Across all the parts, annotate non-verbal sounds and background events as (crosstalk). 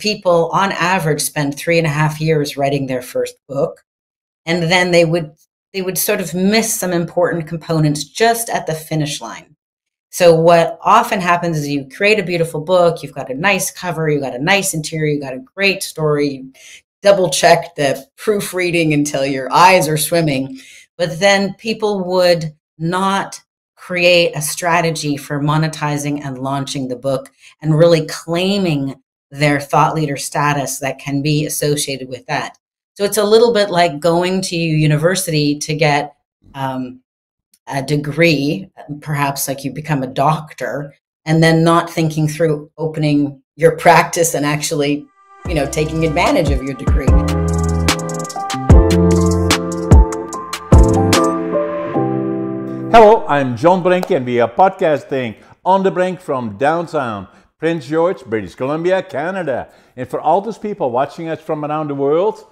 people on average spend three and a half years writing their first book. And then they would they would sort of miss some important components just at the finish line. So what often happens is you create a beautiful book, you've got a nice cover, you've got a nice interior, you've got a great story, double check the proofreading until your eyes are swimming. But then people would not create a strategy for monetizing and launching the book and really claiming their thought leader status that can be associated with that. So it's a little bit like going to university to get um, a degree, perhaps like you become a doctor, and then not thinking through opening your practice and actually, you know, taking advantage of your degree. Hello, I'm John Brink, and we are podcasting on the brink from downtown Prince George, British Columbia, Canada. And for all those people watching us from around the world,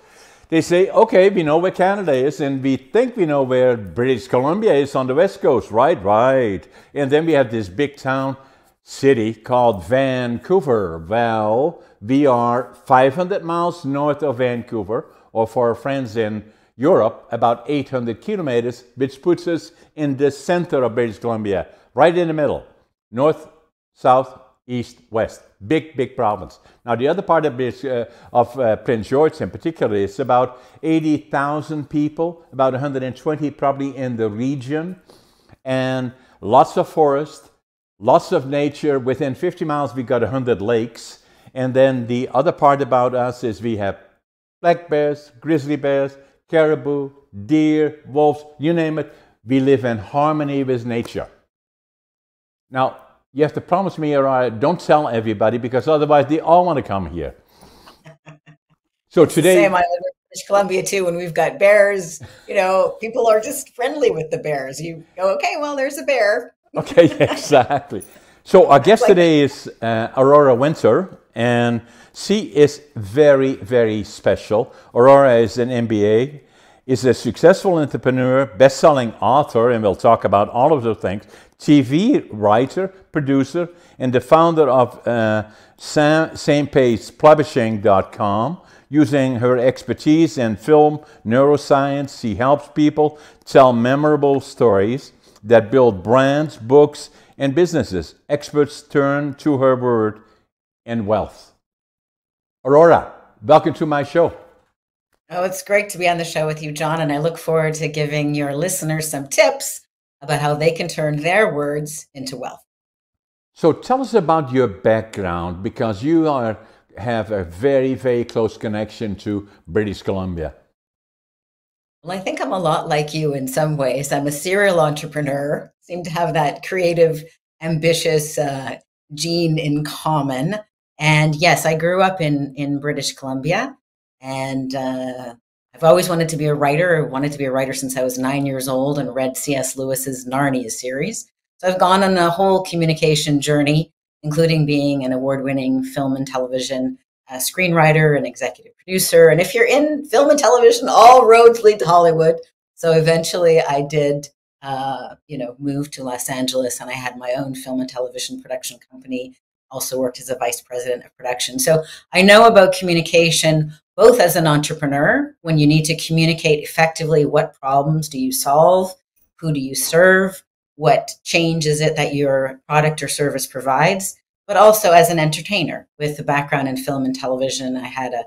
they say, okay, we know where Canada is, and we think we know where British Columbia is on the west coast. Right, right. And then we have this big town city called Vancouver. Well, we are 500 miles north of Vancouver, or for our friends in Europe, about 800 kilometers, which puts us in the center of British Columbia, right in the middle, north, south, east, west. Big, big province. Now, the other part of, this, uh, of uh, Prince George in particular is about 80,000 people, about 120 probably in the region, and lots of forest, lots of nature. Within 50 miles, we got 100 lakes. And then the other part about us is we have black bears, grizzly bears, caribou, deer, wolves, you name it. We live in harmony with nature. Now, you have to promise me, or I don't tell everybody, because otherwise they all want to come here. (laughs) So today, same. I live in British Columbia too. When we've got bears, you know, people are just friendly with the bears. You go, okay, well, there's a bear. (laughs) okay, exactly. So our guest like, today is uh, Aurora Winter, and she is very, very special. Aurora is an MBA, is a successful entrepreneur, best-selling author, and we'll talk about all of those things. TV writer, producer, and the founder of uh, SamePagePublishing.com. Using her expertise in film neuroscience, she helps people tell memorable stories that build brands, books, and businesses. Experts turn to her word and wealth. Aurora, welcome to my show. Oh, it's great to be on the show with you, John, and I look forward to giving your listeners some tips about how they can turn their words into wealth. So tell us about your background because you are have a very very close connection to British Columbia. Well, I think I'm a lot like you in some ways. I'm a serial entrepreneur, seem to have that creative, ambitious uh, gene in common. And yes, I grew up in in British Columbia, and uh, I've always wanted to be a writer. I wanted to be a writer since I was nine years old and read C.S. Lewis's Narnia series. So I've gone on a whole communication journey, including being an award winning film and television uh, screenwriter and executive producer. And if you're in film and television, all roads lead to Hollywood. So eventually I did, uh, you know, move to Los Angeles and I had my own film and television production company also worked as a vice president of production. So I know about communication both as an entrepreneur when you need to communicate effectively what problems do you solve, who do you serve, what change is it that your product or service provides, but also as an entertainer with a background in film and television. I had a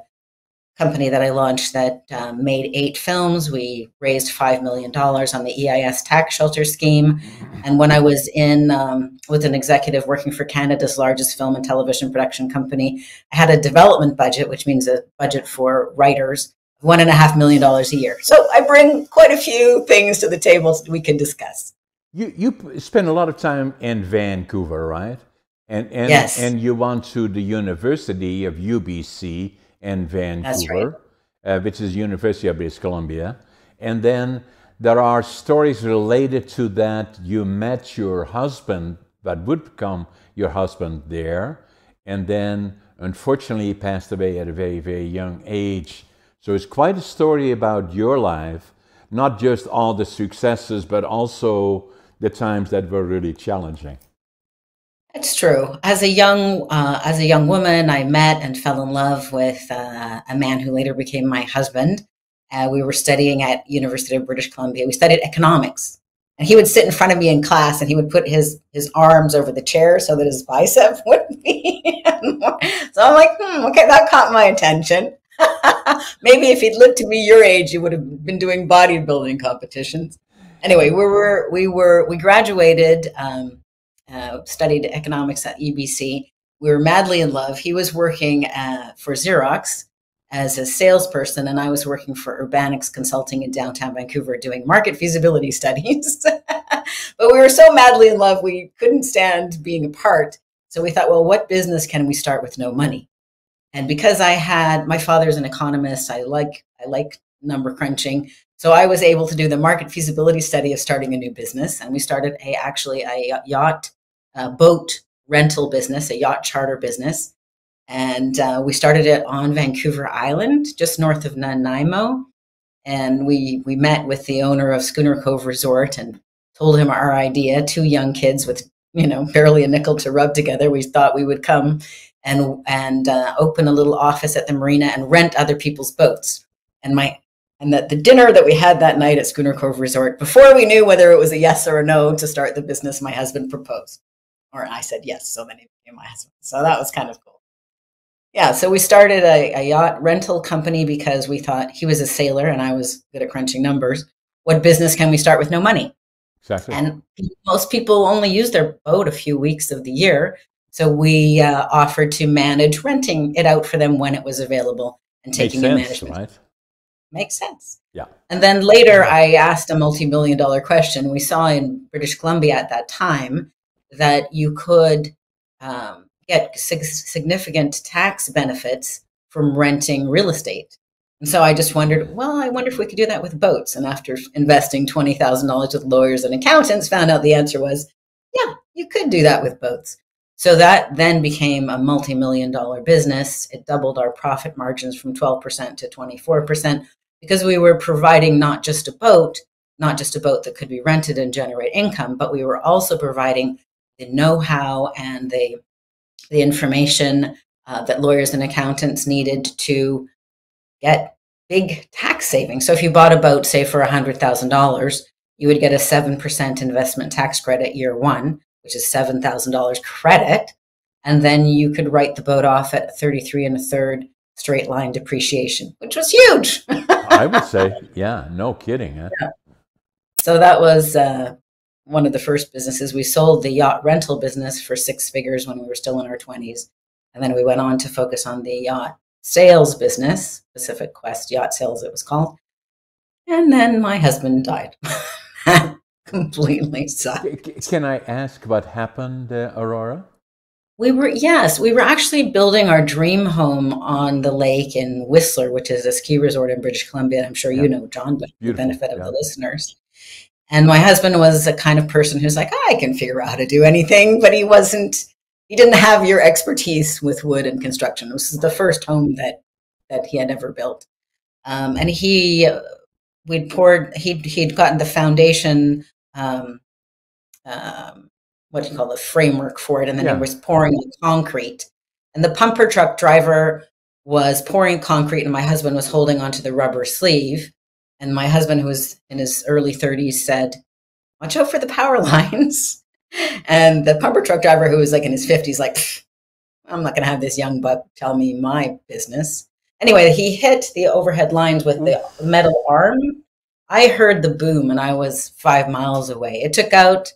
company that I launched that um, made eight films. We raised $5 million on the EIS tax shelter scheme. And when I was in um, with an executive working for Canada's largest film and television production company, I had a development budget, which means a budget for writers, one and a half million dollars a year. So I bring quite a few things to the table we can discuss. You, you spend a lot of time in Vancouver, right? And, and, yes. and you went to the University of UBC in Vancouver, right. uh, which is University of British Columbia. And then there are stories related to that. You met your husband, that would become your husband there, and then unfortunately he passed away at a very, very young age. So it's quite a story about your life, not just all the successes, but also the times that were really challenging. It's true. As a young uh, as a young woman, I met and fell in love with uh, a man who later became my husband. Uh, we were studying at University of British Columbia. We studied economics, and he would sit in front of me in class, and he would put his his arms over the chair so that his bicep (laughs) wouldn't be. so I'm like, hmm, okay, that caught my attention. (laughs) Maybe if he'd lived to be your age, you would have been doing bodybuilding competitions. Anyway, we were we were we graduated. Um, uh, studied economics at UBC. We were madly in love. He was working uh, for Xerox as a salesperson, and I was working for Urbanix Consulting in downtown Vancouver doing market feasibility (laughs) studies. but we were so madly in love, we couldn't stand being apart. So we thought, well, what business can we start with no money? And because I had my father's an economist, I like I like number crunching. So I was able to do the market feasibility study of starting a new business, and we started a actually a yacht a boat rental business, a yacht charter business. And uh, we started it on Vancouver Island, just north of Nanaimo. And we, we met with the owner of Schooner Cove Resort and told him our idea. Two young kids with, you know, barely a nickel to rub together. We thought we would come and, and uh, open a little office at the marina and rent other people's boats. And my and that the dinner that we had that night at Schooner Cove Resort, before we knew whether it was a yes or a no to start the business, my husband proposed or I said yes. So then he became my husband. So that was kind of cool. Yeah. So we started a, a yacht rental company because we thought he was a sailor and I was good at crunching numbers. What business can we start with no money? Exactly. And most people only use their boat a few weeks of the year. So we uh, offered to manage renting it out for them when it was available and taking Makes sense, management. right? Makes sense. Yeah. And then later I asked a multi million dollar question. We saw in British Columbia at that time that you could um, get sig- significant tax benefits from renting real estate. And so I just wondered, well, I wonder if we could do that with boats. And after investing $20,000 with lawyers and accountants, found out the answer was, yeah, you could do that with boats. So that then became a multi million dollar business. It doubled our profit margins from 12% to 24% because we were providing not just a boat, not just a boat that could be rented and generate income, but we were also providing the know-how and the the information uh, that lawyers and accountants needed to get big tax savings. So if you bought a boat, say for $100,000, you would get a 7% investment tax credit year one, which is $7,000 credit. And then you could write the boat off at 33 and a third straight line depreciation, which was huge. (laughs) I would say, yeah, no kidding. Huh? Yeah. So that was uh, one of the first businesses. We sold the yacht rental business for six figures when we were still in our 20s. And then we went on to focus on the yacht sales business, Pacific Quest Yacht Sales, it was called. And then my husband died. (laughs) Completely sucked. Can I ask what happened, uh, Aurora? We were, yes, we were actually building our dream home on the lake in Whistler, which is a ski resort in British Columbia. I'm sure yeah. you know, John, but for the benefit of yeah. the listeners. And my husband was a kind of person who's like, I can figure out how to do anything, but he wasn't, he didn't have your expertise with wood and construction. This is the first home that, that he had ever built. Um, and he, we'd poured, he'd, he'd gotten the foundation, um, um, what do you call the framework for it. And then yeah. he was pouring the concrete. And the pumper truck driver was pouring concrete, and my husband was holding onto the rubber sleeve. And my husband, who was in his early 30s, said, Watch out for the power (laughs) lines. and the pumper truck driver, who was like in his 50s, like, I'm not going to have this young buck tell me my business. Anyway, he hit the overhead lines with the metal arm. I heard the boom and I was five miles away. It took out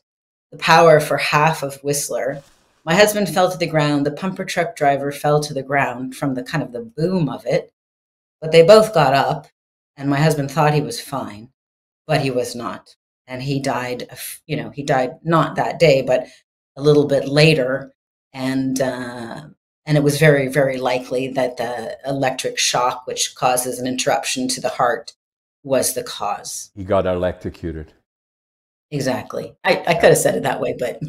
the power for half of Whistler. My husband fell to the ground. The pumper truck driver fell to the ground from the kind of the boom of it. But they both got up and my husband thought he was fine, but he was not. And he died, you know, he died not that day, but a little bit later. And, uh, and it was very, very likely that the electric shock, which causes an interruption to the heart, was the cause. He got electrocuted. Exactly. I, I could have said it that way, but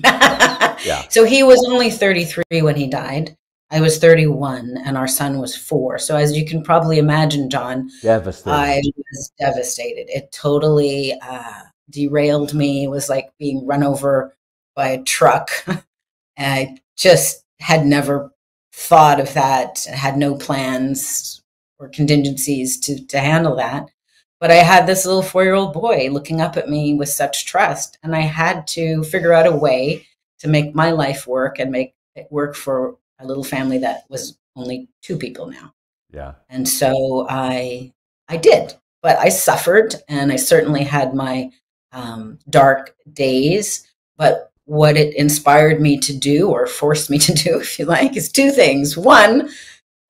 yeah. (laughs) So he was only 33 when he died. I was 31 and our son was four. So as you can probably imagine, John, devastated. I was devastated. It totally uh, derailed me. It was like being run over by a truck. (laughs) I just had never thought of that, had no plans or contingencies to, to handle that. But I had this little four year old boy looking up at me with such trust. And I had to figure out a way to make my life work and make it work for a little family that was only two people now. Yeah. And so I I did, but I suffered and I certainly had my um, dark days. But what it inspired me to do or forced me (laughs) to do, if you like, is two things. One,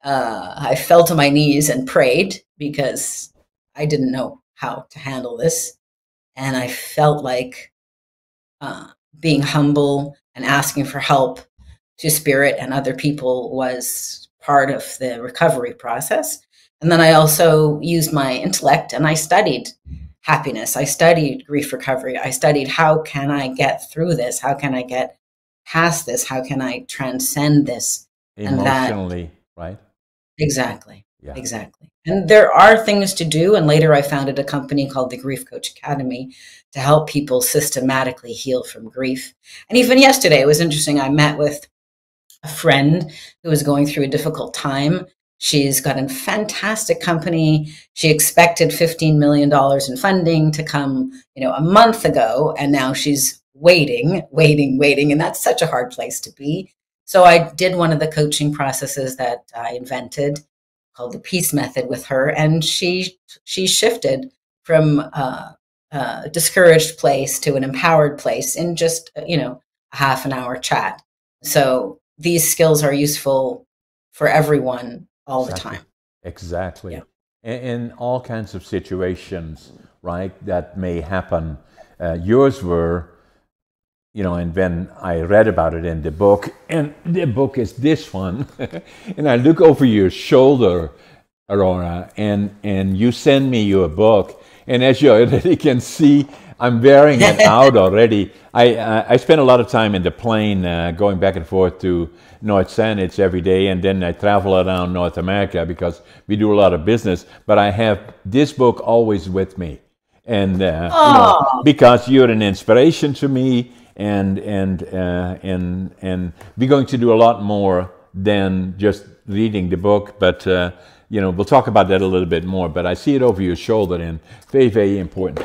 uh, I fell to my knees and prayed because I didn't know how to handle this. And I felt like uh, being humble and asking for help to spirit and other people was part of the recovery process. And then I also used my intellect and I studied happiness. I studied grief recovery. I studied how can I get through this? How can I get past this? How can I transcend this? Emotionally, that, right? Exactly. Yeah. Exactly. And there are things to do. And later I founded a company called the Grief Coach Academy to help people systematically heal from grief. And even yesterday, it was interesting. I met with a friend who was going through a difficult time. She's got a fantastic company. She expected $15 million in funding to come, you know, a month ago. And now she's waiting, waiting, waiting. And that's such a hard place to be. So I did one of the coaching processes that I invented called the peace method with her. And she, she shifted from a discouraged place to an empowered place in just, you know, a half an hour chat. So these skills are useful for everyone all exactly. the time. Exactly. Yeah. In, all kinds of situations, right, that may happen. Uh, yours were, you know, and then I read about it in the book, and the book is this one. (laughs) and I look over your shoulder, Aurora, and, and you send me your book. And as you already (laughs) can see, I'm wearing it (laughs) out already. I, uh, I spend a lot of time in the plane uh, going back and forth to North Saanich every day, and then I travel around North America because we do a lot of business. But I have this book always with me, and uh, you know, because you're an inspiration to me, and and uh, and and we're going to do a lot more than just reading the book, but. Uh, you know, we'll talk about that a little bit more, but I see it over your shoulder and very, very important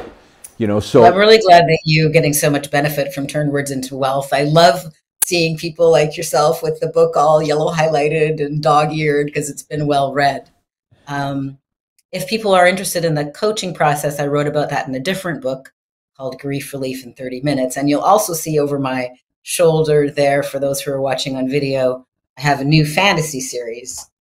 you know so well, i'm really glad that you're getting so much benefit from turn words into wealth. I love seeing people like yourself with the book all yellow highlighted and dog-eared because it's been well read. Um, if people are interested in the coaching process i wrote about that in a different book called grief relief in 30 minutes. And you'll also see over my shoulder there for those who are watching on video i have a new fantasy series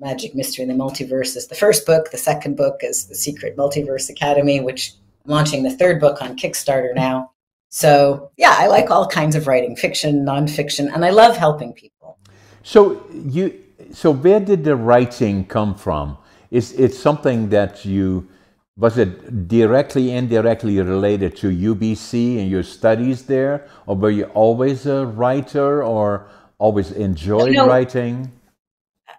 magic mystery in the multiverse is the first book. The second book is the secret multiverse academy which launching the third book on Kickstarter now. So, yeah, I like all kinds of writing, fiction, nonfiction, and I love helping people. So, you so where did the writing come from? Is it something that you was it directly indirectly related to UBC and your studies there or were you always a writer or always enjoyed writing?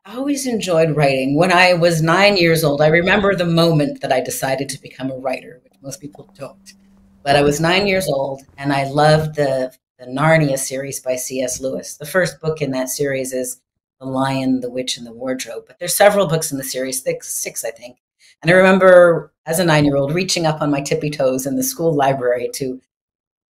I always enjoyed writing. When I was 9 years old, I remember the moment that I decided to become a writer most people don't. But I was nine years old and I loved the, the Narnia series by C.S. Lewis. The first book in that series is The Lion, the Witch, and the Wardrobe. But there's several books in the series, six, six I think. And I remember as a nine year old reaching up on my tippy toes in the school library to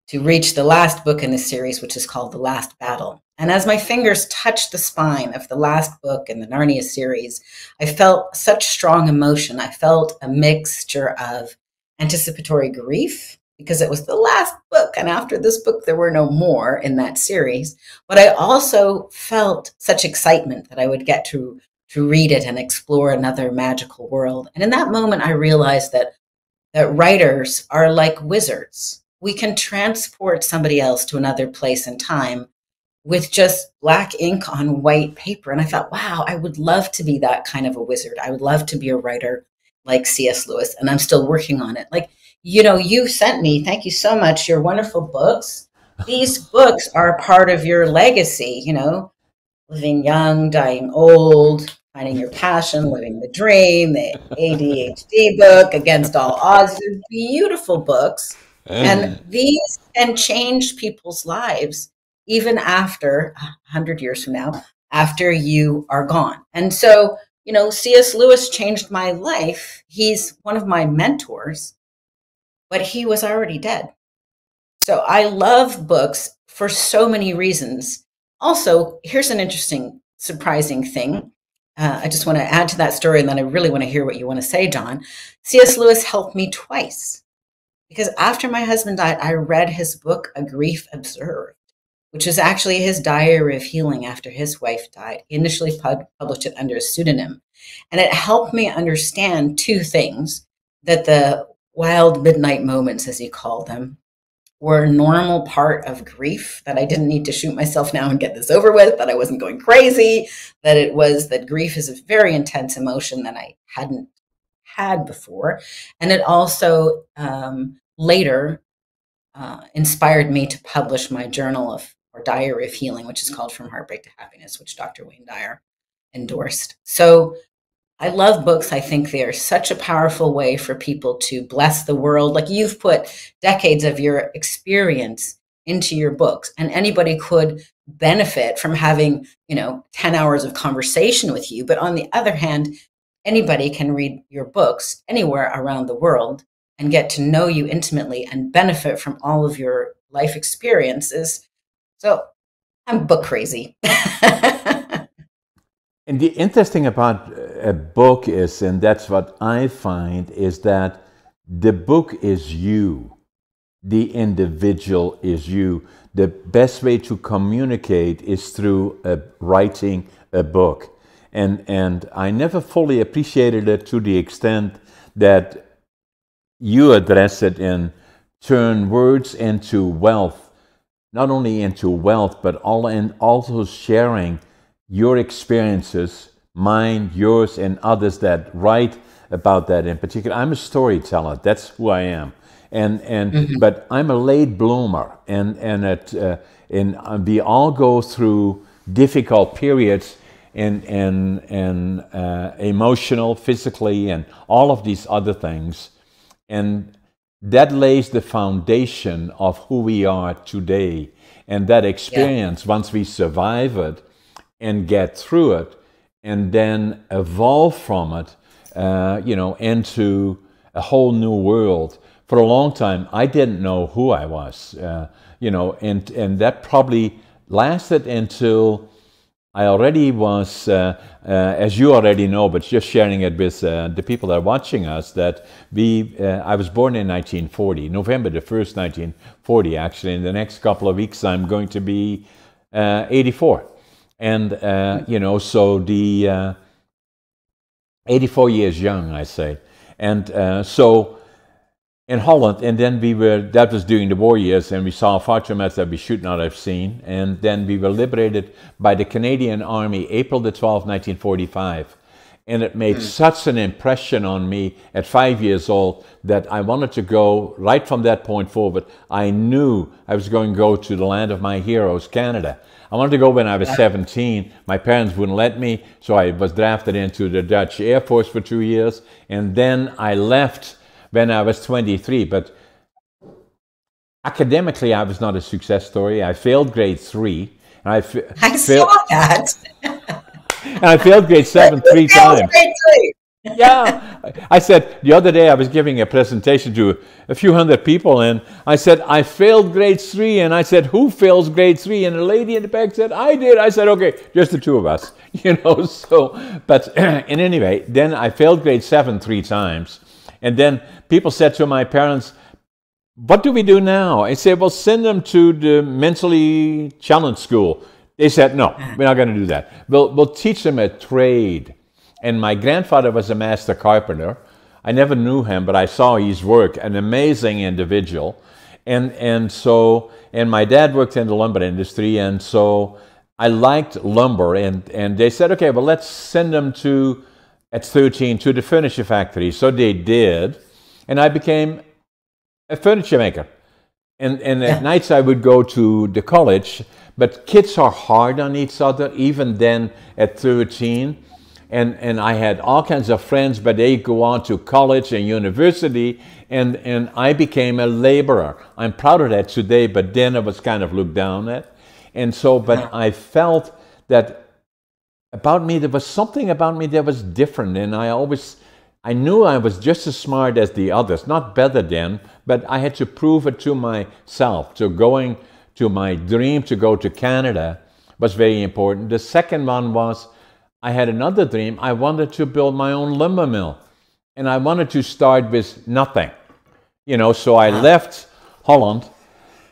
to reach the last book in the series, which is called The Last Battle. And as my fingers touched the spine of the last book in the Narnia series, I felt such strong emotion. I felt a mixture of anticipatory grief because it was the last book. And after this book, there were no more in that series. But I also felt such excitement that I would get to, to read it and explore another magical world. And in that moment, I realized that, that writers are like wizards. We can transport somebody else to another place and time with just black ink on white paper. And I thought, wow, I would love to be that kind of a wizard. I would love to be a writer like C.S. Lewis, and I'm still working on it. Like, you know, you sent me, thank you so much, your wonderful books. These (laughs) books are part of your legacy, you know, living young, dying old, finding your passion, living the dream, the ADHD book, Against All Odds. They're beautiful books. And these can change people's lives even after 100 years from now, after you are gone. And so, you know, C.S. Lewis changed my life. He's one of my mentors, but he was already dead. So I love books for so many reasons. Also, here's an interesting, surprising thing. Uh, I just want to add to that story, and then I really want to hear what you want to say, John. C.S. Lewis helped me twice because after my husband died, I read his book, A Grief Observed, which is actually his diary of healing after his wife died. He initially pub- published it under a pseudonym. And it helped me understand two things that the wild midnight moments, as he called them, were a normal part of grief, that I didn't need to shoot myself now and get this over with, that I wasn't going crazy, that it was that grief is a very intense emotion that I hadn't had before. And it also um, later uh, inspired me to publish my journal of or diary of healing, which is called From Heartbreak to Happiness, which Dr. Wayne Dyer endorsed. So I love books. I think they are such a powerful way for people to bless the world. Like you've put decades of your experience into your books, and anybody could benefit from having, you know, 10 hours of conversation with you. But on the other hand, anybody can read your books anywhere around the world and get to know you intimately and benefit from all of your life experiences. So I'm book crazy. (laughs) and the interesting about a book is, and that's what I find, is that the book is you. The individual is you. The best way to communicate is through a, writing a book. And, and I never fully appreciated it to the extent that you address it in turn words into wealth, not only into wealth, but all in also sharing your experiences, mine, yours, and others that write about that in particular. I'm a storyteller. That's who I am. And, and mm-hmm. but I'm a late bloomer, and and it, uh, and uh, we all go through difficult periods, and and and uh, emotional, physically, and all of these other things. And that lays the foundation of who we are today. And that experience, yeah. once we survive it and get through it, and then evolve from it, uh, you know, into a whole new world. For a long time, I didn't know who I was, uh, you know, and, and that probably lasted until I already was, uh, uh, as you already know, but just sharing it with uh, the people that are watching us, that we, uh, I was born in 1940, November the 1st, 1940, actually. In the next couple of weeks, I'm going to be uh, 84. And, uh, you know, so the 84 years young, I say. And so in Holland, and then we were, that was during the war years, and we saw Fácsimas that we should not have seen, and then we were liberated by the Canadian Army April the 12th, 1945. And it made mm. such an impression on me at five years old that I wanted to go right from that point forward. I knew I was going to go to the land of my heroes, Canada. I wanted to go when I was 17. My parents wouldn't let me, so I was drafted into the Dutch Air Force for two years. And then I left when I was 23. But academically, I was not a success story. I failed grade three. And I, I failed, saw that. and I failed grade (laughs) seven three times. (laughs) yeah. I said the other day I was giving a presentation to a few hundred people, and I said, I failed grade three. And I said, Who fails grade three? And the lady in the back said, I did. I said, Okay, just the two of us. (laughs) You know, so, but (clears throat) in any way, then I failed grade seven three times. And then people said to my parents, What do we do now? I said, Well, send them to the mentally challenged school. They said, No, mm. we're not going to do that. We'll, we'll teach them a trade. And my grandfather was a master carpenter. I never knew him, but I saw his work, an amazing individual. And, and so, and my dad worked in the lumber industry, and so I liked lumber. And, and they said, okay, well, let's send them to at 13 to the furniture factory. So they did. And I became a furniture maker. And, and at nights I would go to the college, but kids are hard on each other, even then at 13. And, and I had all kinds of friends, but they go on to college and university, and, and I became a laborer. I'm proud of that today, but then I was kind of looked down at. And so, but I felt that about me, there was something about me that was different. And I always, I knew I was just as smart as the others, not better than, but I had to prove it to myself. So going to my dream to go to Canada was very important. The second one was I had another dream. I wanted to build my own lumber mill. And I wanted to start with nothing. You know, so I left Holland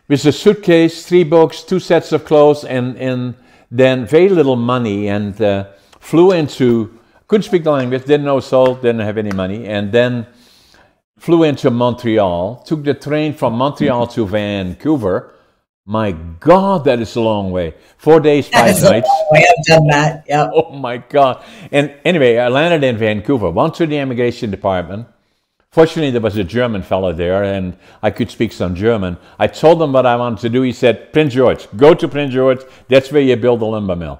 with a suitcase, three books, two sets of clothes, and, and then very little money, and uh, flew into, couldn't speak the language, didn't know soul, didn't have any money, and then flew into Montreal, took the train from Montreal to Vancouver. My God, that is a long way. Four days, five nights. I've done that. Yeah. Oh my God. And anyway, I landed in Vancouver, went to the immigration department, Fortunately, there was a German fellow there, and I could speak some German. I told him what I wanted to do. He said, Prince George, go to Prince George. That's where you build a lumber mill.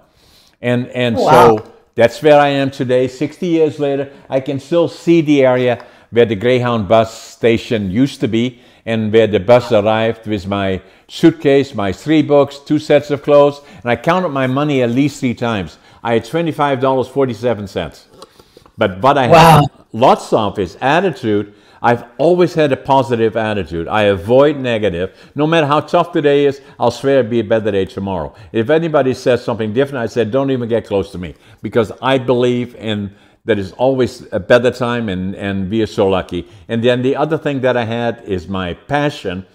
And, and oh, wow. so that's where I am today. 60 years later, I can still see the area where the Greyhound bus station used to be and where the bus arrived with my suitcase, my three books, two sets of clothes, and I counted my money at least three times. I had $25.47. But what I wow. have lots of is attitude. I've always had a positive attitude. I avoid negative. No matter how tough the day is, I'll swear it'll be a better day tomorrow. If anybody says something different, I said, don't even get close to me because I believe in that is always a better time and, and we are so lucky. And then the other thing that I had is my passion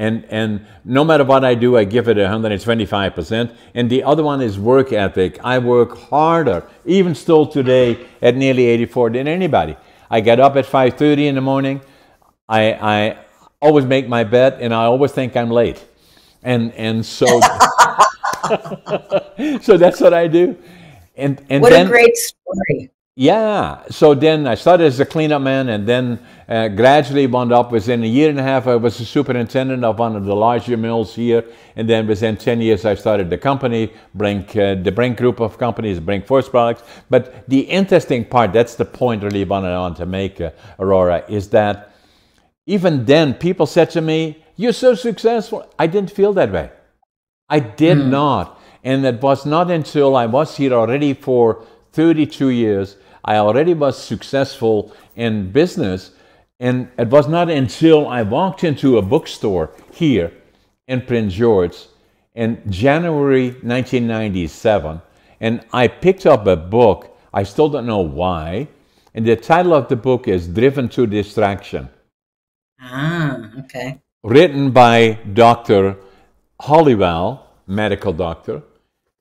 and and no matter what I do, I give it 125%. And the other one is work ethic. I work harder, even still today at nearly 84 than anybody. I get up at 5:30 in the morning. I I always make my bed, and I always think I'm late. And and so (laughs) (laughs) so that's what I do. And and what then, a great story. Yeah. So then I started as a cleanup man and then uh, gradually wound up within a year and a half, I was a superintendent of one of the larger mills here. And then within 10 years, I started the company, Brink, uh, the Brink group of companies, Brink Forest Products. But the interesting part, that's the point really I want to make, uh, Aurora, is that even then people said to me, You're so successful. I didn't feel that way. I did mm. not. And it was not until I was here already for 32 years I already was successful in business. And it was not until I walked into a bookstore here in Prince George in January 1997, and I picked up a book. I still don't know why. And the title of the book is Driven to Distraction. Ah, okay. Written by Dr. Hallowell, medical doctor.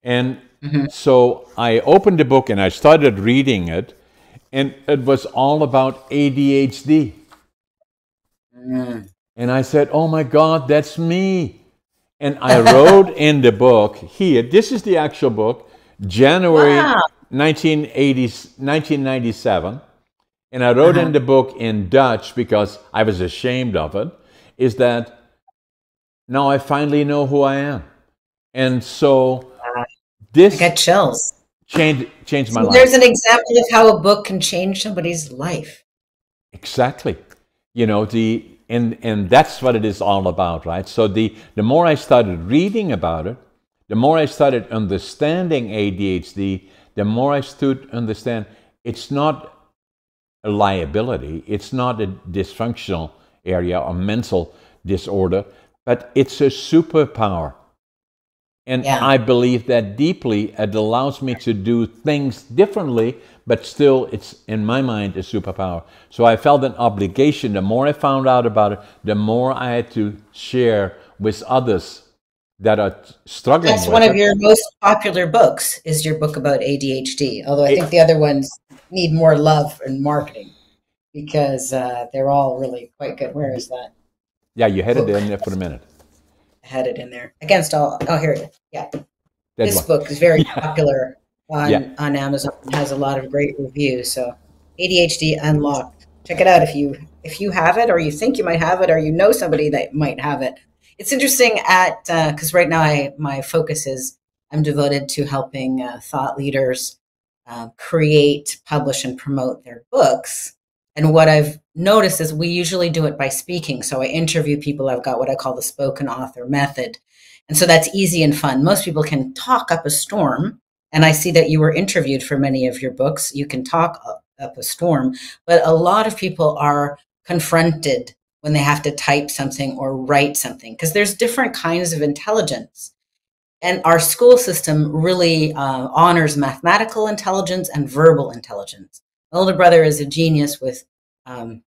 And Mm-hmm. So I opened the book and I started reading it, and it was all about ADHD. Mm. And I said, Oh my God, that's me. And I (laughs) wrote in the book here, this is the actual book, January wow. 1980, 1997. And I wrote uh-huh. in the book in Dutch because I was ashamed of it, is that now I finally know who I am. And so this I got chills. Change changed my so life. There's an example of how a book can change somebody's life. Exactly. You know, the and and that's what it is all about, right? So the the more I started reading about it, the more I started understanding ADHD, the more I stood understand it's not a liability, it's not a dysfunctional area or mental disorder, but it's a superpower. And yeah. I believe that deeply. It allows me to do things differently, but still, it's in my mind a superpower. So I felt an obligation. The more I found out about it, the more I had to share with others that are struggling. That's one it. of your most popular books. Is your book about ADHD? Although I it, think the other ones need more love and marketing because uh, they're all really quite good. Where is that? Yeah, you had it in there for a minute had it in there against all. Oh, here it is. Yeah, this one. book is very (laughs) popular on yeah. on Amazon. Has a lot of great reviews. So ADHD Unlocked. Check it out if you if you have it or you think you might have it or you know somebody that might have it. It's interesting at because uh, right now I my focus is I'm devoted to helping uh, thought leaders uh, create, publish, and promote their books. And what I've noticed is we usually do it by speaking. So I interview people. I've got what I call the spoken author method. And so that's easy and fun. Most people can talk up a storm. And I see that you were interviewed for many of your books. You can talk up a storm, but a lot of people are confronted when they have to type something or write something because there's different kinds of intelligence. And our school system really uh, honors mathematical intelligence and verbal intelligence. My older brother is a genius with um,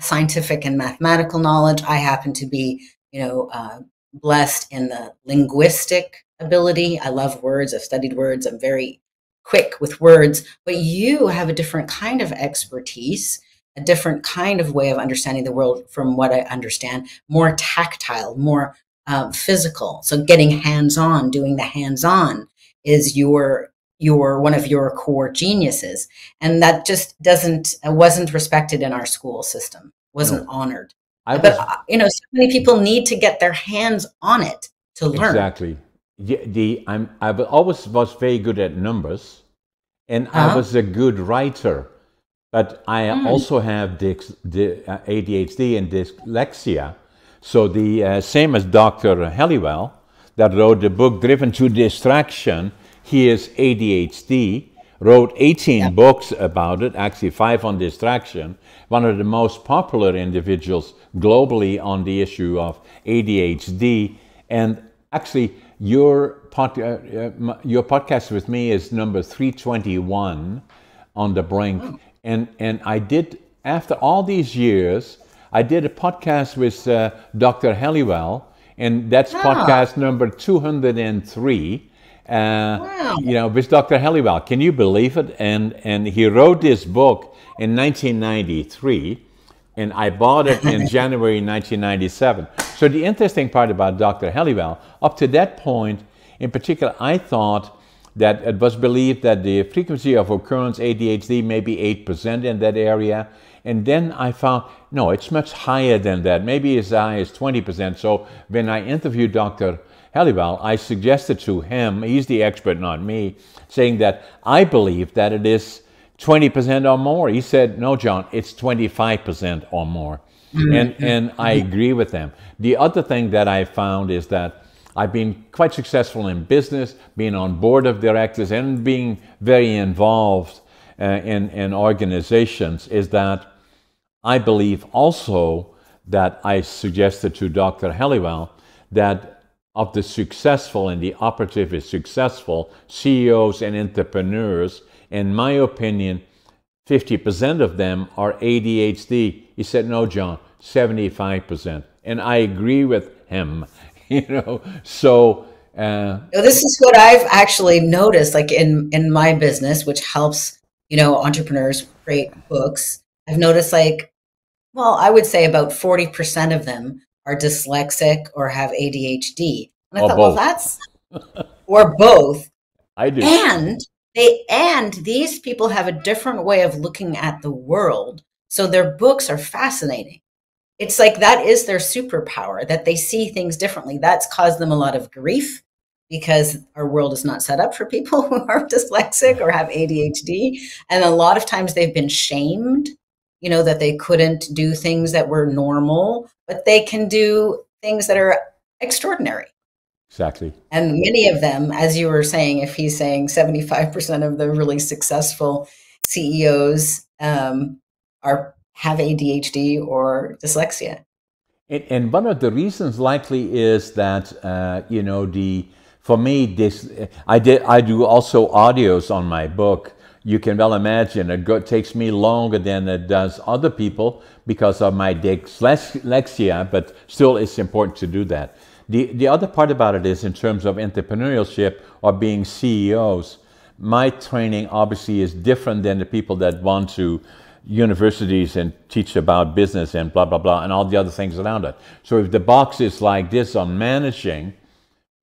scientific and mathematical knowledge. I happen to be, you know, uh, blessed in the linguistic ability. I love words. I've studied words. I'm very quick with words. But you have a different kind of expertise a different kind of way of understanding the world from what I understand, more tactile, more uh, physical. So getting hands on, doing the hands on is your your one of your core geniuses, and that just doesn't uh, wasn't respected in our school system, wasn't no. honored. I but was, uh, you know, so many people need to get their hands on it to learn. Exactly. The, the I'm I was always was very good at numbers, and uh-huh. I was a good writer but I mm. also have the ADHD and dyslexia. So the uh, same as Dr. Hallowell that wrote the book Driven to Distraction, he is ADHD, wrote 18 yep. books about it, actually five on distraction, one of the most popular individuals globally on the issue of ADHD. And actually, your, pod, uh, uh, your podcast with me is number 321 on the brink. Oh. And, and I did, after all these years, I did a podcast with uh, Dr. Hallowell, and that's oh. podcast number 203. Uh, wow. You know, with Dr. Hallowell. Can you believe it? And, and he wrote this book in 1993, and I bought it in (laughs) January 1997. So the interesting part about Dr. Hallowell, up to that point, in particular, I thought that it was believed that the frequency of occurrence ADHD may be 8% in that area. And then I found, no, it's much higher than that, maybe as high as 20%. So when I interviewed Dr. Hallowell, I suggested to him, he's the expert, not me, saying that I believe that it is 20% or more. He said, no, John, it's 25% or more. Mm-hmm. And, and I agree with them. The other thing that I found is that I've been quite successful in business, being on board of directors, and being very involved uh, in, in organizations. Is that I believe also that I suggested to Dr. Hallowell that of the successful and the operatively successful CEOs and entrepreneurs, in my opinion, 50% of them are ADHD. He said, No, John, 75%. And I agree with him. (laughs) you know so uh, this is what I've actually noticed, like in in my business, which helps you know entrepreneurs create books. I've noticed, like, well, I would say about forty percent of them are dyslexic or have ADHD. And I or thought, both. well, that's (laughs) or both. I do, and they and these people have a different way of looking at the world. So their books are fascinating it's like that is their superpower that they see things differently. That's caused them a lot of grief because our world is not set up for people (laughs) who are dyslexic or have ADHD. And a lot of times they've been shamed, you know, that they couldn't do things that were normal, but they can do things that are extraordinary. Exactly. And many of them, as you were saying, if he's saying 75% of the really successful CEOs um, are have ADHD or dyslexia. And, and one of the reasons likely is that uh, you know the for me this I did I do also audios on my book. You can well imagine it takes me longer than it does other people because of my dyslexia, but still it's important to do that. The, the other part about it is in terms of entrepreneurship or being CEOs, my training obviously is different than the people that want to universities and teach about business and blah, blah, blah, and all the other things around it. So if the box is like this on managing,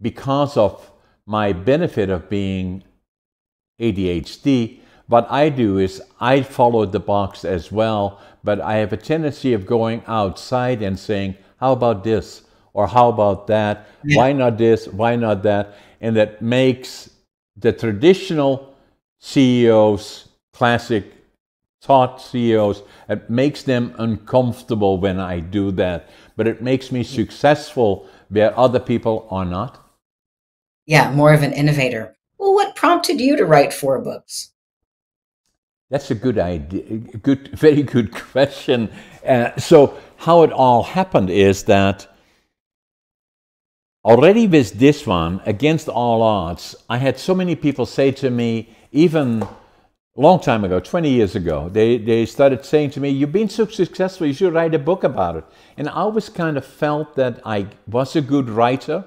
because of my benefit of being ADHD, what I do is I follow the box as well, but I have a tendency of going outside and saying, how about this? Or how about that? Yeah. Why not this? Why not that? And that makes the traditional CEOs, classic taught CEOs. It makes them uncomfortable when I do that, but it makes me successful where other people are not. yeah, more of an innovator. Well, what prompted you to write four books? That's a good idea. Good, (laughs) very good question. Uh, so, how it all happened is that already with this one, against all odds, I had so many people say to me, even a long time ago, 20 years ago, they, they started saying to me, You've been so successful, you should write a book about it. And I always kind of felt that I was a good writer.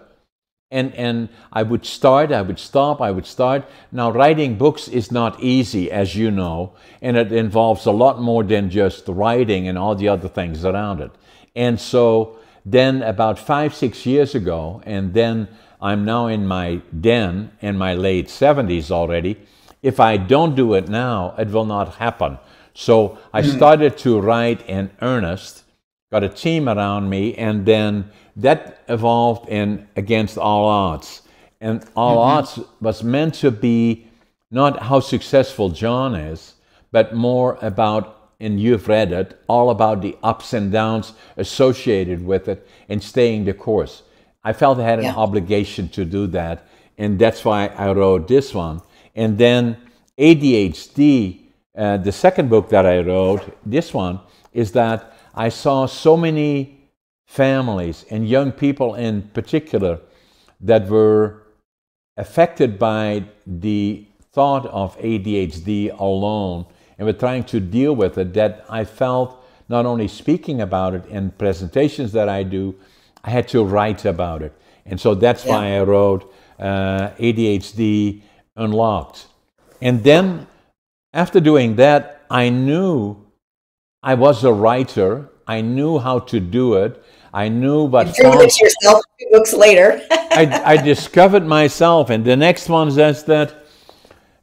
And, and I would start, I would stop, I would start. Now, writing books is not easy, as you know, and it involves a lot more than just writing and all the other things around it. And so, then about five, six years ago, and then I'm now in my den in my late 70s already. If I don't do it now, it will not happen. So I mm. started to write in earnest, got a team around me, and then that evolved in Against All Odds. And All mm-hmm. Odds was meant to be not how successful John is, but more about and you've read it, all about the ups and downs associated with it and staying the course. I felt I had an yeah. obligation to do that, and that's why I wrote this one. And then ADHD, uh, the second book that I wrote, this one, is that I saw so many families and young people in particular that were affected by the thought of ADHD alone and we're trying to deal with it that I felt not only speaking about it in presentations that I do, I had to write about it. And so that's yeah. why I wrote uh, ADHD Unlocked. And then after doing that, I knew I was a writer. I knew how to do it. I knew what. You it yourself two books later. I, (laughs) I, discovered myself, and the next one says that,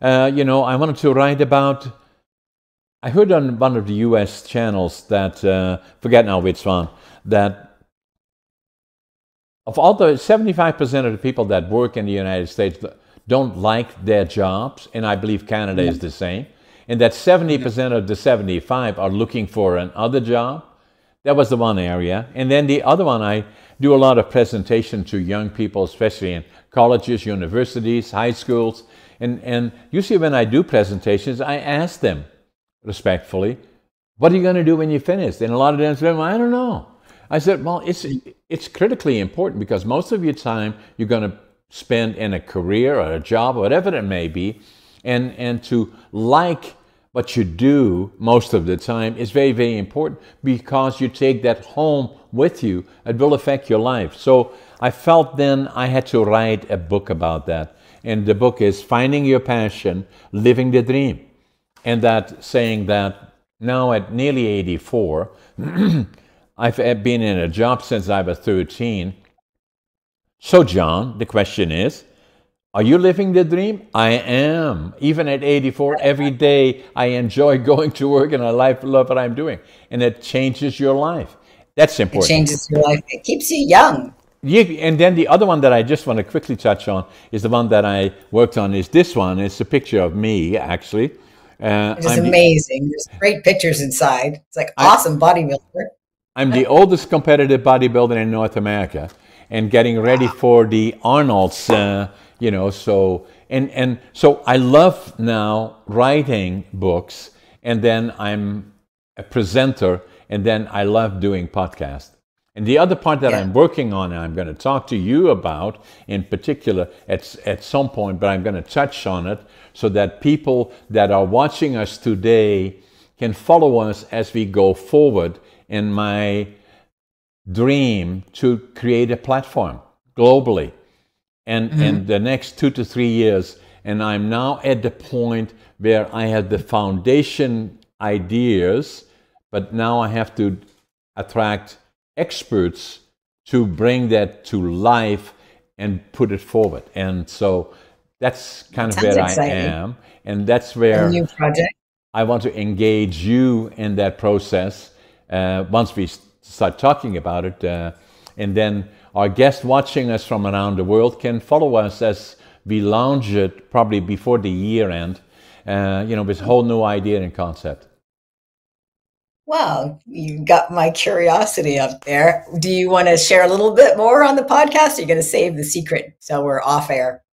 uh, you know, I wanted to write about I heard on one of the US channels that, uh, forget now which one, that of all the 75% of the people that work in the United States don't like their jobs, and I believe Canada is the same, and that 70% of the 75 are looking for another job. That was the one area. And then the other one, I do a lot of presentation to young people, especially in colleges, universities, high schools. And, and usually when I do presentations, I ask them, respectfully, what are you going to do when you finish? And a lot of them said, well, I don't know. I said, well, it's, it's critically important because most of your time you're going to spend in a career or a job, or whatever it may be, and, and to like what you do most of the time is very, very important because you take that home with you. It will affect your life. So I felt then I had to write a book about that. And the book is Finding Your Passion, Living the Dream and that saying that now at nearly 84, (clears throat) I've been in a job since I was 13. So, John, the question is, are you living the dream? I am. Even at 84, every day I enjoy (laughs) going to work and I love what I'm doing. And it changes your life. That's important. It changes your life. It keeps you young. Yeah, and then the other one that I just want to quickly touch on is the one that I worked on is this one. It's a picture of me, actually. Uh, it is amazing. The, There's great pictures inside. It's like awesome bodybuilder. I'm the oldest competitive bodybuilder in North America, and getting ready wow. for the Arnold's. Uh, you know, so and and so I love now writing books, and then I'm a presenter, and then I love doing podcasts. And the other part that yeah. I'm working on, and I'm going to talk to you about in particular at, at some point, but I'm going to touch on it so that people that are watching us today can follow us as we go forward in my dream to create a platform globally. And mm-hmm. in the next two to three years, and I'm now at the point where I have the foundation ideas, but now I have to attract experts to bring that to life and put it forward. And so that's kind of where exciting. I am, and that's where a new project. I want to engage you in that process uh, once we start talking about it, uh, and then our guests watching us from around the world can follow us as we launch it probably before the year end. Uh, you know, with a whole new idea and concept. Well, you got my curiosity up there. Do you want to share a little bit more on the podcast? Are you going to save the secret so we're off air?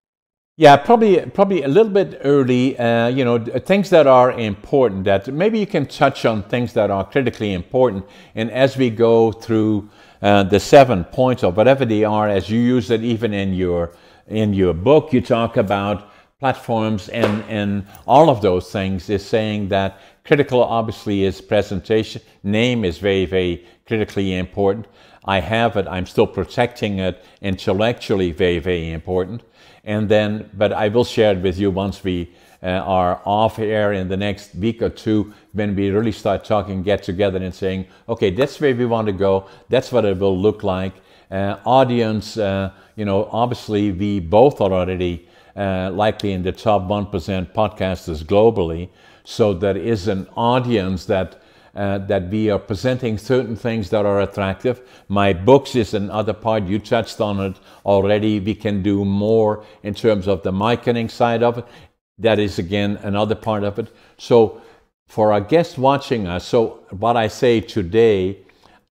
Yeah, probably probably a little bit early. Uh, you know, things that are important. That maybe you can touch on things that are critically important. And as we go through uh, the seven points or whatever they are, as you use it even in your in your book, you talk about platforms and and all of those things. Is saying that critical obviously is presentation. Name is very very critically important. I have it. I'm still protecting it. Intellectually, very very important and then, but I will share it with you once we uh, are off air in the next week or two when we really start talking, get together and saying, okay, that's where we want to go. That's what it will look like. Uh, audience, uh, you know, obviously we both are already uh, likely in the top 1% podcasters globally. So there is an audience that uh, that we are presenting certain things that are attractive. My books is another part. You touched on it already. We can do more in terms of the marketing side of it. That is again another part of it. So for our guests watching us, so what I say today,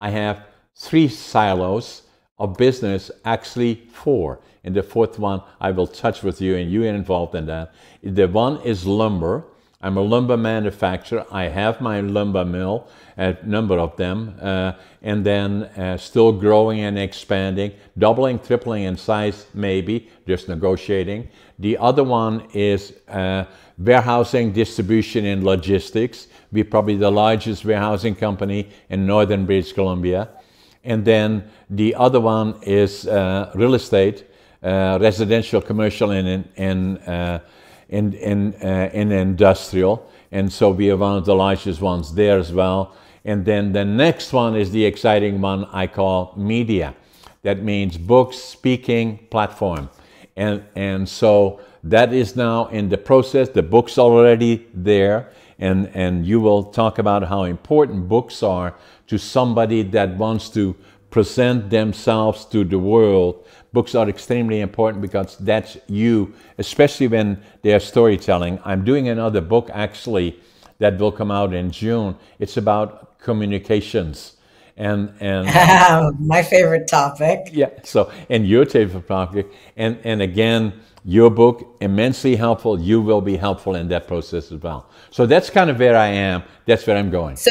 I have three silos of business, actually four. And the fourth one I will touch with you, and you are involved in that. The one is lumber. I'm a lumber manufacturer. I have my lumber mill, a number of them, uh, and then uh, still growing and expanding, doubling, tripling in size, maybe, just negotiating. The other one is uh, warehousing, distribution, and logistics. We're probably the largest warehousing company in northern British Columbia. And then the other one is uh, real estate, uh, residential, commercial, and, and uh, in, in, uh, in industrial. And so we are one of the largest ones there as well. And then the next one is the exciting one I call media. That means books, speaking, platform. And, and so that is now in the process. The book's already there. And, and you will talk about how important books are to somebody that wants to present themselves to the world books are extremely important because that's you, especially when they're storytelling. I'm doing another book actually that will come out in June. It's about communications. And and (laughs) my favorite topic. Yeah. So and your favorite topic. And and again, your book immensely helpful. You will be helpful in that process as well. So that's kind of where I am. That's where I'm going. So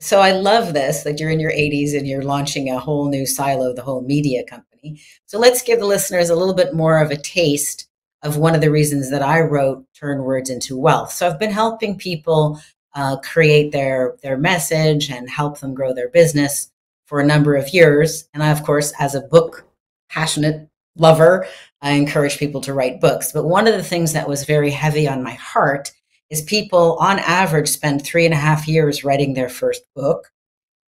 so I love this that you're in your 80s and you're launching a whole new silo, the whole media company. So let's give the listeners a little bit more of a taste of one of the reasons that I wrote Turn Words into Wealth. So I've been helping people uh, create their their message and help them grow their business for a number of years. And I, of course, as a book passionate lover, I encourage people to write books. But one of the things that was very heavy on my heart is people on average spend three and a half years writing their first book.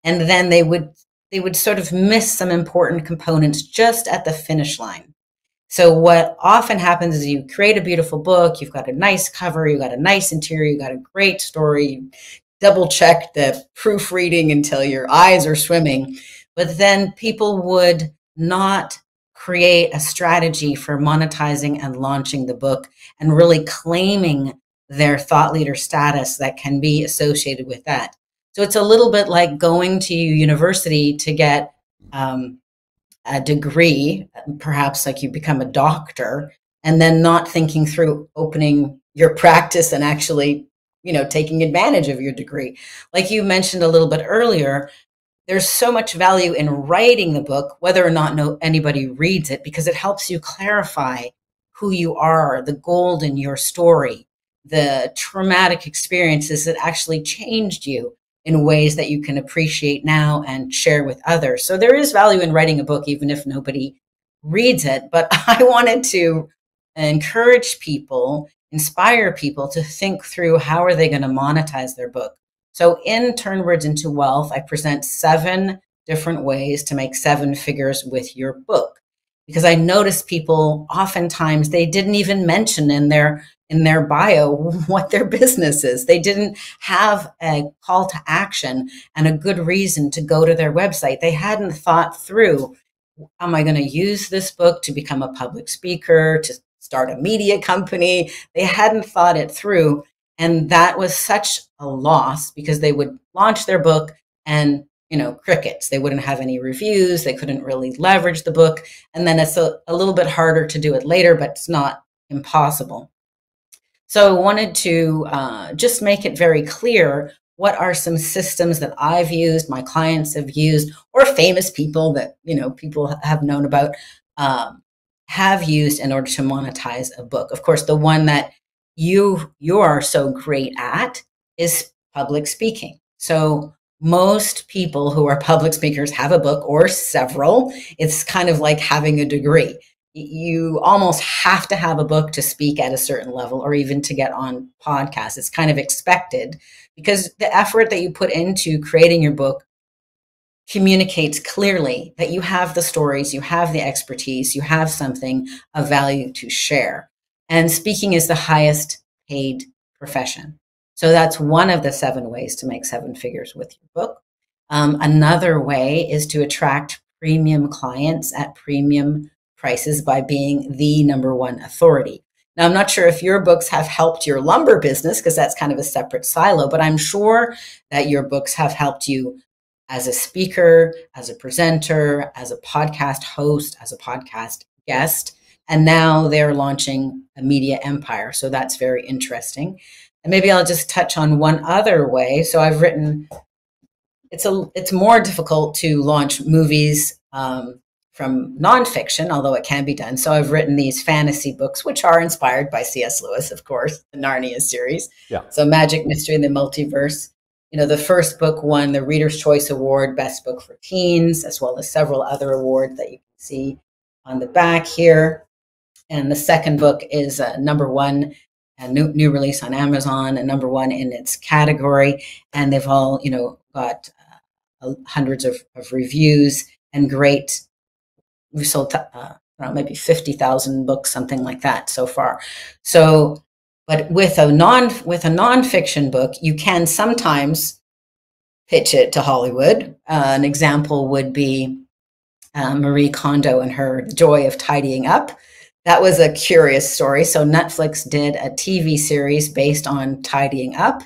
And then they would they would sort of miss some important components just at the finish line. So what often happens is you create a beautiful book, you've got a nice cover, you've got a nice interior, you've got a great story, you double check the proofreading until your eyes are swimming. But then people would not create a strategy for monetizing and launching the book and really claiming their thought leader status that can be associated with that. So it's a little bit like going to university to get um, a degree, perhaps like you become a doctor, and then not thinking through opening your practice and actually, you know, taking advantage of your degree. Like you mentioned a little bit earlier, there's so much value in writing the book, whether or not no, anybody reads it, because it helps you clarify who you are, the gold in your story, the traumatic experiences that actually changed you in ways that you can appreciate now and share with others. So there is value in writing a book, even if nobody reads it. But (laughs) I wanted to encourage people, inspire people to think through how are they going to monetize their book. So in Turn Words into Wealth, I present seven different ways to make seven figures with your book. Because I notice people oftentimes they didn't even mention in their in their bio (laughs) what their business is. They didn't have a call to action and a good reason to go to their website. They hadn't thought through am I going to use this book to become a public speaker, to start a media company? They hadn't thought it through. And that was such a loss because they would launch their book and you know, crickets. They wouldn't have any reviews. They couldn't really leverage the book. And then it's a, a little bit harder to do it later, but it's not impossible. So I wanted to uh, just make it very clear what are some systems that I've used, my clients have used, or famous people that you know people have known about um, have used in order to monetize a book. Of course, the one that you you are so great at is public speaking. So most people who are public speakers have a book or several. It's kind of like having a degree. You almost have to have a book to speak at a certain level or even to get on podcasts. It's kind of expected because the effort that you put into creating your book communicates clearly that you have the stories, you have the expertise, you have something of value to share. And speaking is the highest paid profession. So that's one of the seven ways to make seven figures with your book. Um, another way is to attract premium clients at premium prices by being the number one authority. Now, I'm not sure if your books have helped your lumber business because that's kind of a separate silo, but I'm sure that your books have helped you as a speaker, as a presenter, as a podcast host, as a podcast guest. And now they're launching a media empire. So that's very interesting. And maybe I'll just touch on one other way. So I've written. It's a. It's more difficult to launch movies um, from nonfiction, although it can be done. So I've written these fantasy books, which are inspired by C.S. Lewis, of course, the Narnia series. Yeah. So Magic, Mystery, and the Multiverse. You know, the first book won the Reader's Choice Award, Best Book for Teens, as well as several other awards that you can see on the back here. And the second book is uh, number one a new, new release on Amazon, and number one in its category. And they've all, you know, got uh, hundreds of, of, reviews and great. We've sold, uh, know, maybe 50,000 books, something like that so far. So, but with a non, with a nonfiction book, you can sometimes pitch it to Hollywood. Uh, an example would be uh, Marie Kondo and her joy of tidying up that was a curious story. So Netflix did a TV series based on tidying up,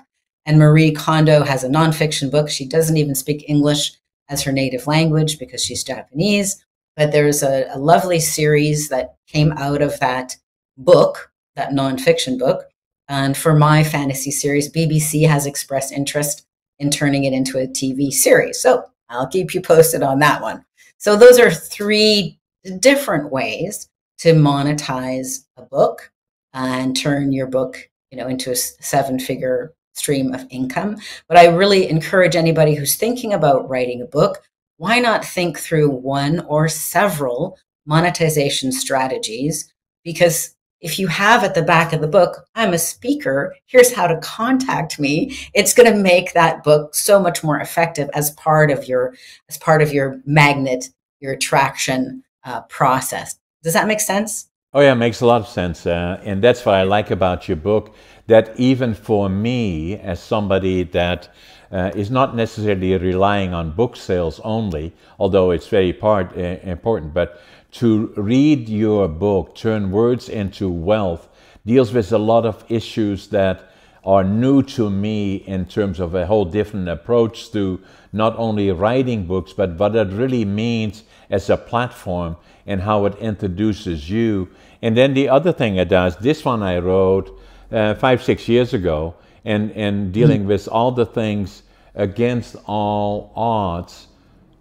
and Marie Kondo has a nonfiction book. She doesn't even speak English as her native language because she's Japanese. But there's a, a lovely series that came out of that book, that nonfiction book. And for my fantasy series, BBC has expressed interest in turning it into a TV series. So I'll keep you posted on that one. So those are three different ways to monetize a book and turn your book, you know, into a seven figure stream of income. But I really encourage anybody who's thinking about writing a book, why not think through one or several monetization strategies? Because if you have at the back of the book, I'm a speaker, here's how to contact me, it's going to make that book so much more effective as part of your as part of your magnet, your attraction uh, process. Does that make sense? Oh, yeah, it makes a lot of sense. Uh, and that's what I like about your book that even for me, as somebody that uh, is not necessarily relying on book sales only, although it's very part, uh, important, but to read your book, Turn Words into Wealth, deals with a lot of issues that are new to me in terms of a whole different approach to not only writing books, but what it really means as a platform and how it introduces you. And then the other thing it does, this one I wrote uh, five, six years ago, and, and dealing mm-hmm. with all the things against all odds.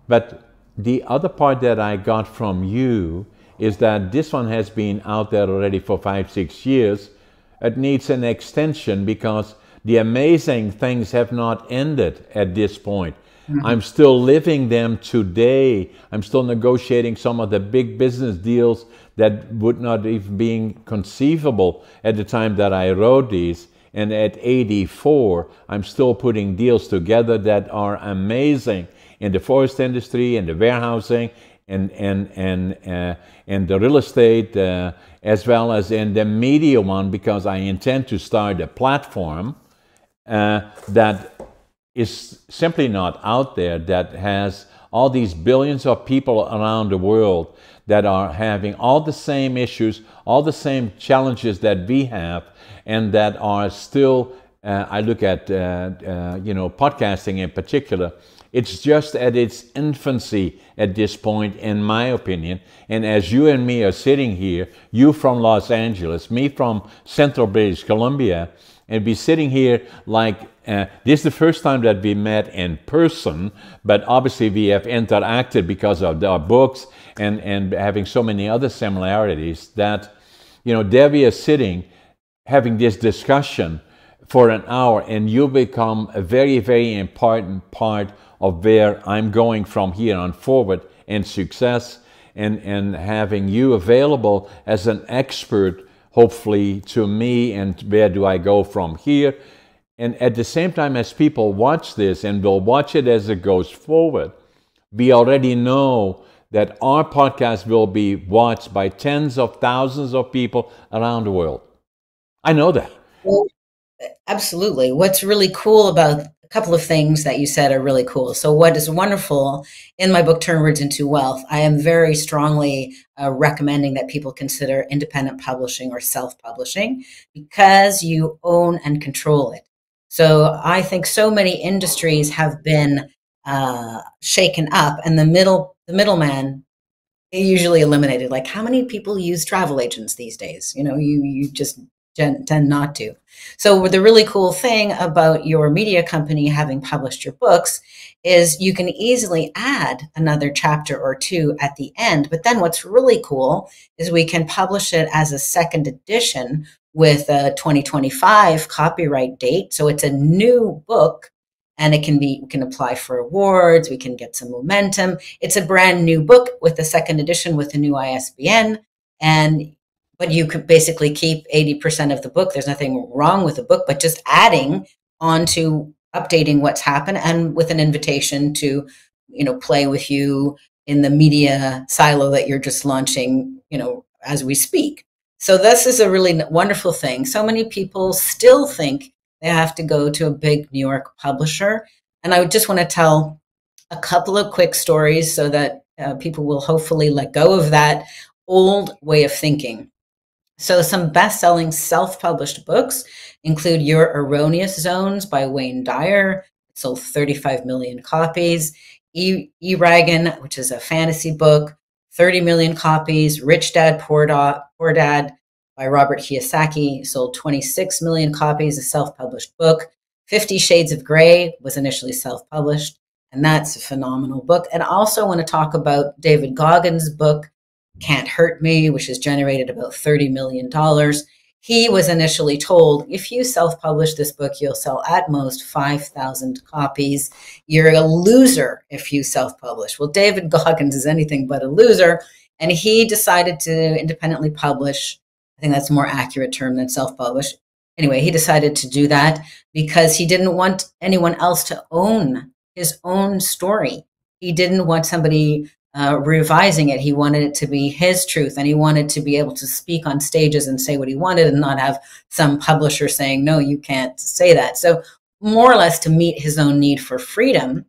But the other part that I got from you is that this one has been out there already for five, six years. It needs an extension because the amazing things have not ended at this point. Mm-hmm. I'm still living them today. I'm still negotiating some of the big business deals that would not even be conceivable at the time that I wrote these. And at 84, I'm still putting deals together that are amazing in the forest industry, in the warehousing, and and and uh, and the real estate, uh, as well as in the media one, because I intend to start a platform uh, that is simply not out there that has all these billions of people around the world that are having all the same issues, all the same challenges that we have, and that are still uh, I look at uh, uh, you know podcasting in particular, it's just at its infancy at this point, in my opinion. And as you and me are sitting here, you from Los Angeles, me from Central British Columbia, and be sitting here like uh, this is the first time that we met in person, but obviously we have interacted because of our books and, and having so many other similarities that, you know, there we are sitting having this discussion for an hour and you become a very, very important part of where I'm going from here on forward in success and, and having you available as an expert, hopefully, to me and where do I go from here. And at the same time, as people watch this and will watch it as it goes forward, we already know that our podcast will be watched by tens of thousands of people around the world. I know that. Well, absolutely. What's really cool about couple of things that you said are really cool. So, what is wonderful in my book, Turn Words into Wealth, I am very strongly uh, recommending that people consider independent publishing or self publishing because you own and control it. So, I think so many industries have been uh, shaken up, and the middle the middleman usually eliminated. Like, how many people use travel agents these days? You know, you you just tend not to. So the really cool thing about your media company having published your books is you can easily add another chapter or two at the end. But then what's really cool is we can publish it as a second edition with a 2025 copyright date. So it's a new book and it can be we can apply for awards, we can get some momentum. It's a brand new book with a second edition with a new ISBN and but you could basically keep 80% of the book. There's nothing wrong with the book, but just adding on to updating what's happened and with an invitation to, you know, play with you in the media silo that you're just launching, you know, as we speak. So this is a really wonderful thing. So many people still think they have to go to a big New York publisher. And I would just want to tell a couple of quick stories so that uh, people will hopefully let go of that old way of thinking. So, some best selling self published books include Your Erroneous Zones by Wayne Dyer. Sold 35 million copies. E, e Ragan, which is a fantasy book, 30 million copies. Rich Dad, Poor, da, Poor Dad by Robert Kiyosaki sold 26 million copies, a self published book. Fifty Shades of Grey was initially self published, and that's a phenomenal book. And I also want to talk about David Goggins' book, can't Hurt Me, which has generated about $30 million. He was initially told, if you self publish this book, you'll sell at most 5,000 copies. You're a loser if you self publish. Well, David (laughs) Goggins is anything but a loser. And he decided to independently publish. I think that's a more accurate term than self publish. Anyway, he decided to do that because he didn't want anyone else to own his own story. He didn't want somebody uh, revising it. He wanted it to be his truth and he wanted to be able to speak on stages and say what he wanted and not have some publisher saying, no, you can't say that. So, more or less to meet his own need for freedom,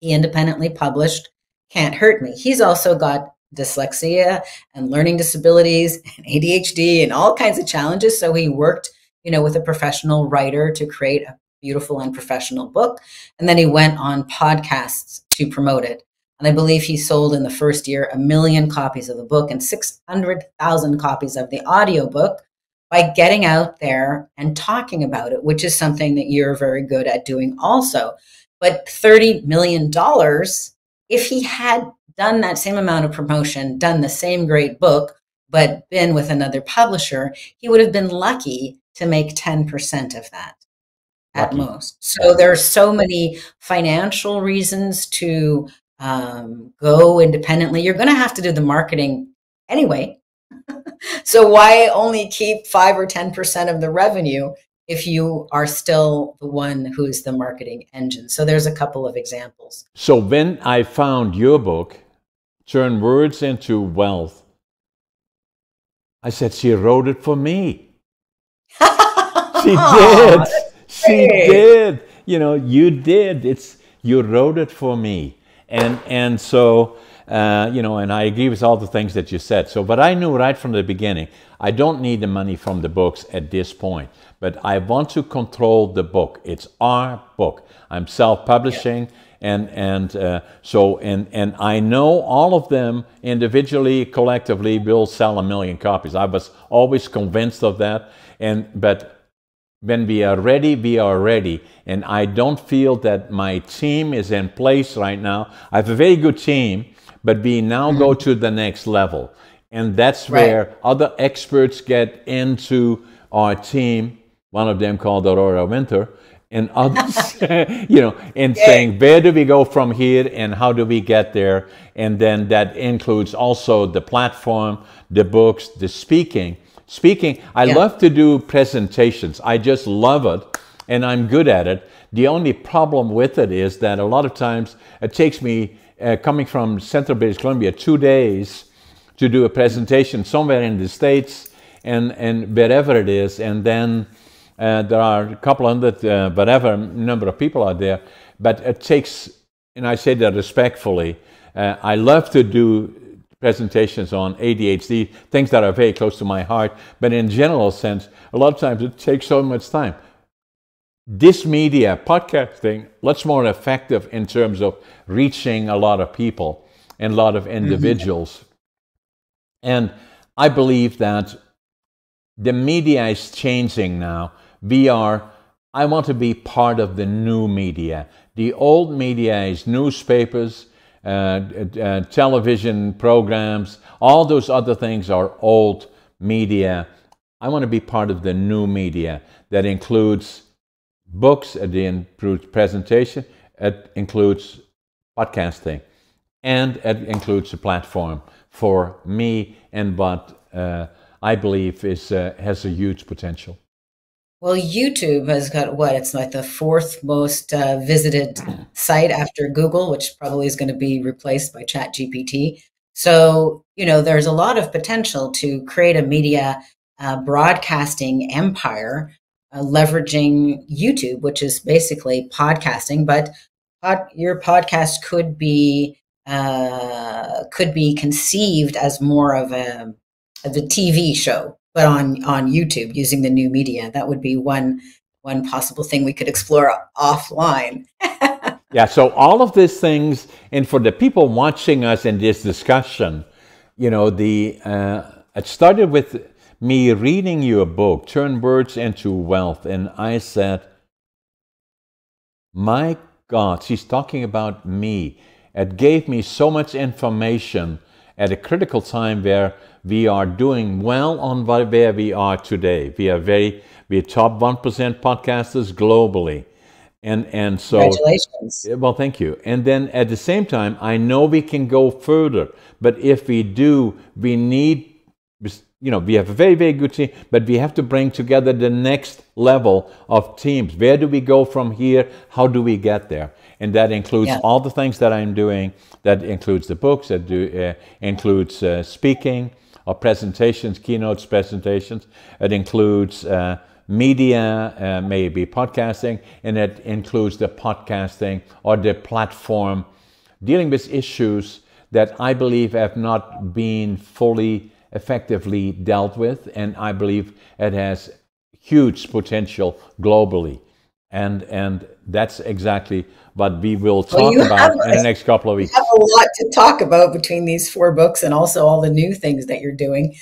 he independently published Can't Hurt Me. He's also got dyslexia and learning disabilities and ADHD and all kinds of challenges. So, he worked, you know, with a professional writer to create a beautiful and professional book. And then he went on podcasts to promote it. And I believe he sold in the first year a million copies of the book and 600,000 copies of the audiobook by getting out there and talking about it, which is something that you're very good at doing also. But $30 million, if he had done that same amount of promotion, done the same great book, but been with another publisher, he would have been lucky to make 10% of that at most. So there are so many financial reasons to um, go independently. You're going to have to do the marketing anyway. (laughs) so why only keep five or 10% of the revenue if you are still the one who's the marketing engine? So there's a couple of examples. So when I found your book, Turn Words into Wealth, I said, she wrote it for me. (laughs) she did. She did. You know, you did. It's you wrote it for me and and so uh, you know, and I agree with all the things that you said. So, but I knew right from the beginning, I don't need the money from the books at this point, but I want to control the book. It's our book. I'm self-publishing. Yeah. And, and uh, so and, and I know all of them individually, collectively will sell a million copies. I was always convinced of that. And but when we are ready, we are ready. And I don't feel that my team is in place right now. I have a very good team, but we now mm-hmm. go to the next level. And that's right. where other experts get into our team, one of them called Aurora Winter, and others, (laughs) (laughs) you know, and yeah. saying, where do we go from here and how do we get there? And then that includes also the platform, the books, the speaking. Speaking, I yeah. love to do presentations. I just love it and I'm good at it. The only problem with it is that a lot of times it takes me, uh, coming from Central British Columbia, two days to do a presentation somewhere in the States and, and wherever it is. And then uh, there are a couple hundred, uh, whatever number of people out there. But it takes, and I say that respectfully, uh, I love to do presentations on ADHD, things that are very close to my heart. But in general sense, a lot of times it takes so much time. This media, podcasting, much more effective in terms of reaching a lot of people and a lot of mm-hmm. individuals. Mm-hmm. And I believe that the media is changing now. We are, I want to be part of the new media. The old media is newspapers, television programs, all those other things are old media. I want to be part of the new media that includes books, it includes presentation, it includes podcasting, and it includes a platform for me and what uh, I believe is, uh, has a huge potential. Well, YouTube has got what? It's like the fourth most uh, visited site after Google, which probably is going to be replaced by ChatGPT. So, you know, there's a lot of potential to create a media uh, broadcasting empire uh, leveraging YouTube, which is basically podcasting. But pod, your podcast could be uh, could be conceived as more of a of a TV show but on on YouTube using the new media. That would be one one possible thing we could explore offline. (laughs) yeah. So all of these things, and for the people watching us in this discussion, you know, the uh, it started with me reading you a book, Turn Words into Wealth, and I said, "My God, she's talking about me." It gave me so much information at a critical time where we are doing well on where we are today. We are very, we are top 1% podcasters globally. And, and so, congratulations. Well, thank you. And then at the same time, I know we can go further, but if we do, we need, you know, we have a very, very good team, but we have to bring together the next level of teams. Where do we go from here? How do we get there? And that includes yeah. all the things that I'm doing. That includes the books. That do, uh, includes uh, speaking or presentations, keynotes, presentations. It includes uh, media, uh, maybe podcasting, and it includes the podcasting or the platform dealing with issues that I believe have not been fully effectively dealt with, and I believe it has huge potential globally. And, and that's exactly what we will talk well, about in the next couple of weeks. have a lot to talk about between these four books and also all the new things that you're doing.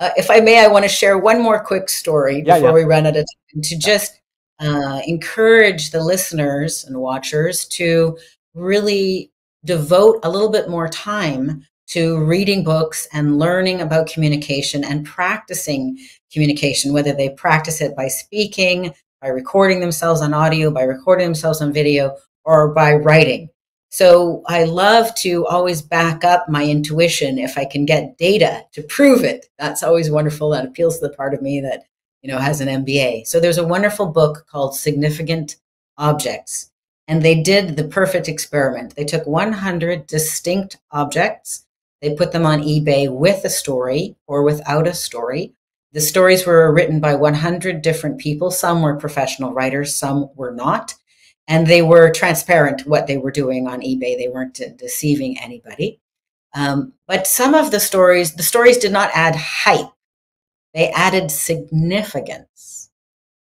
Uh, if I may, I want to share one more quick story before yeah, yeah. we run out of time to just uh, encourage the listeners and watchers to really devote a little bit more time to reading books and learning about communication and practicing communication, whether they practice it by speaking, by recording themselves on audio, by recording themselves on video, or by writing. So I love to always back up my intuition if I can get data to prove it. That's always wonderful. That appeals to the part of me that, you know, has an MBA. So there's a wonderful book called Significant Objects. And they did the perfect experiment. They took 100 distinct objects, they put them on eBay with a story or without a story. The stories were written by 100 different people. Some were professional writers, some were not and they were transparent what they were doing on eBay. They weren't deceiving anybody. Um, but some of the stories, the stories did not add hype, they added significance.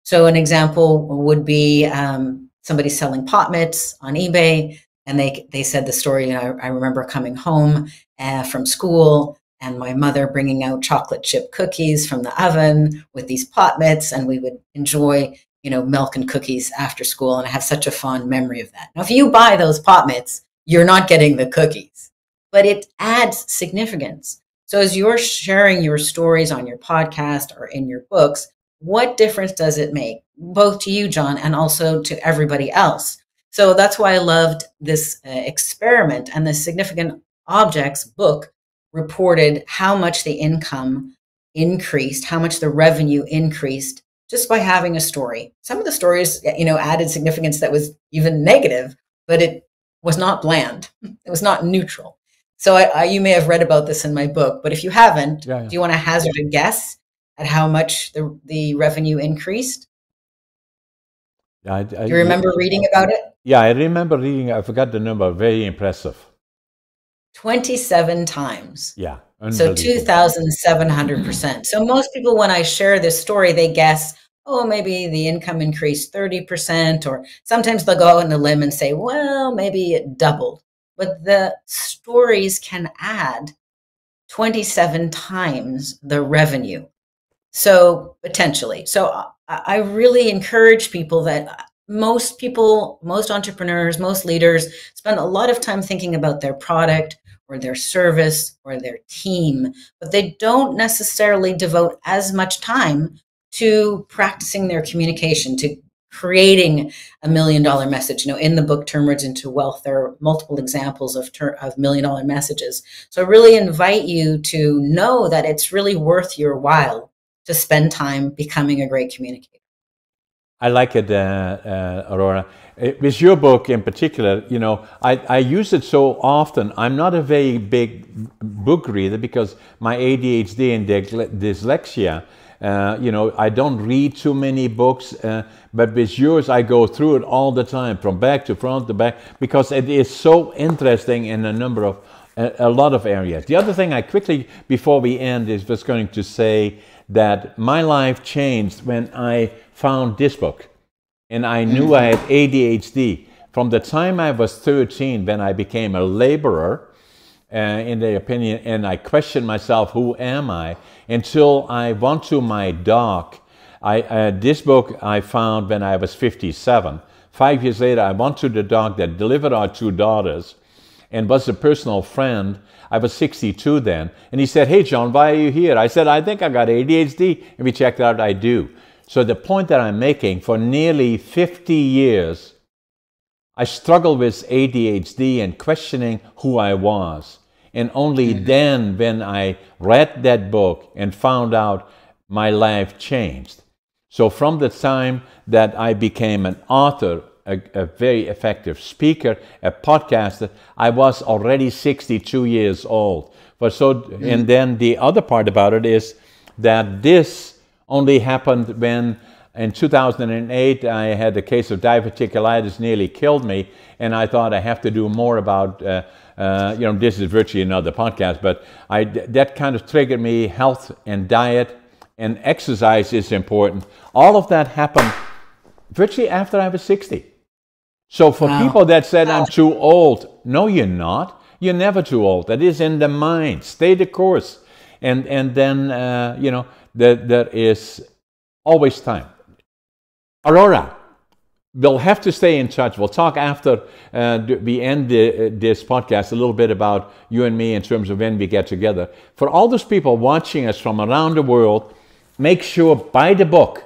So, an example would be um, somebody selling pot mitts on eBay, and they, they said the story. I, I remember coming home uh, from school and my mother bringing out chocolate chip cookies from the oven with these pot mitts, and we would enjoy you know, milk and cookies after school. And I have such a fond memory of that. Now, if you buy those pot mitts, you're not getting the cookies, but it adds significance. So as you're sharing your stories on your podcast or in your books, what difference does it make, both to you, John, and also to everybody else? So that's why I loved this uh, experiment and the significant objects book reported how much the income increased, how much the revenue increased just by having a story. Some of the stories, you know, added significance that was even negative, but it was not bland. (laughs) It was not neutral. So I, I, you may have read about this in my book, but if you haven't, yeah, yeah. do you want to hazard a guess at how much the the revenue increased? Yeah, I, I, do you remember reading about it? Yeah, I remember reading. I forgot the number. Very impressive. 27 times. Yeah. So 2,700%. So most people, when I share this story, they guess, oh, maybe the income increased 30%, or sometimes they'll go on a limb and say, well, maybe it doubled. But the stories can add 27 times the revenue. So potentially. So I really encourage people that most people, most entrepreneurs, most leaders spend a lot of time thinking about their product or their service or their team, but they don't necessarily devote as much time to practicing their communication, to creating a million dollar message. You know, in the book Turn Words into Wealth, there are multiple examples of, of million dollar messages. So I really invite you to know that it's really worth your while to spend time becoming a great communicator. I like it, uh, uh, Aurora. With your book in particular, you know, I, I use it so often. I'm not a very big book reader because my ADHD and dyslexia, uh, you know, I don't read too many books. Uh, but with yours, I go through it all the time, from back to front to back, because it is so interesting in a number of a, a lot of areas. The other thing I quickly, before we end, is just going to say that my life changed when I found this book. And I knew I had ADHD. From the time I was 13, when I became a laborer, uh, in the opinion, and I questioned myself, who am I? Until I went to my doc. I, uh, this book I found when I was 57. Five years later, I went to the doc that delivered our two daughters and was a personal friend. I was 62 then. And he said, Hey, John, why are you here? I said, I think I got ADHD. And we checked out, I do. So the point that I'm making, for nearly 50 years, I struggled with ADHD and questioning who I was. And only mm-hmm. then, when I read that book and found out my life changed. So, from the time that I became an author, a, a, very effective speaker, a podcaster, I was already 62 years old. But so, mm-hmm. and then the other part about it is that this only happened when in 2008 I had a case of diverticulitis nearly killed me, and I thought I have to do more about. Uh, uh, you know, this is virtually another podcast, but I, that kind of triggered me. Health and diet and exercise is important. All of that happened virtually after I was 60. So for wow. people that said I'm too old, no, you're not. You're never too old. That is in the mind. Stay the course, and and then uh, you know that there is always time. Aurora, we'll have to stay in touch. We'll talk after uh, we end the, uh, this podcast a little bit about you and me in terms of when we get together. For all those people watching us from around the world, make sure buy the book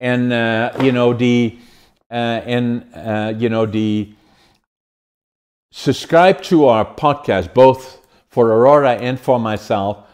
and uh, you know the and uh, you know the subscribe to our podcast both for Aurora and for myself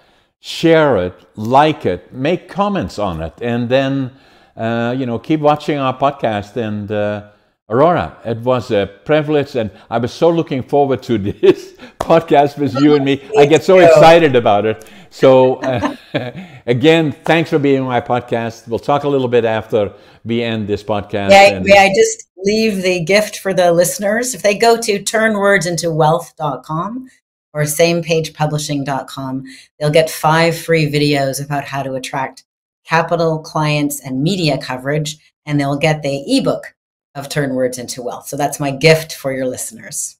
share it, like it, make comments on it, and then uh, you know keep watching our podcast. And uh, Aurora, it was a privilege, and I was so looking forward to (laughs) this podcast with you and me. I get so excited about it. So uh, (laughs) again, thanks for being on my podcast. We'll talk a little bit after we end this podcast. Yeah, may I just leave the gift for the listeners? If they go to turnwordsintowealth.com, or samepagepublishing.com, they'll get five free videos about how to attract capital, clients, and media coverage, and they'll get the ebook of Turn Words into Wealth. So that's my gift for your listeners.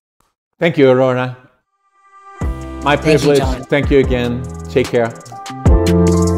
Thank you, Aurora. My privilege. Thank you, Thank you again. Take care.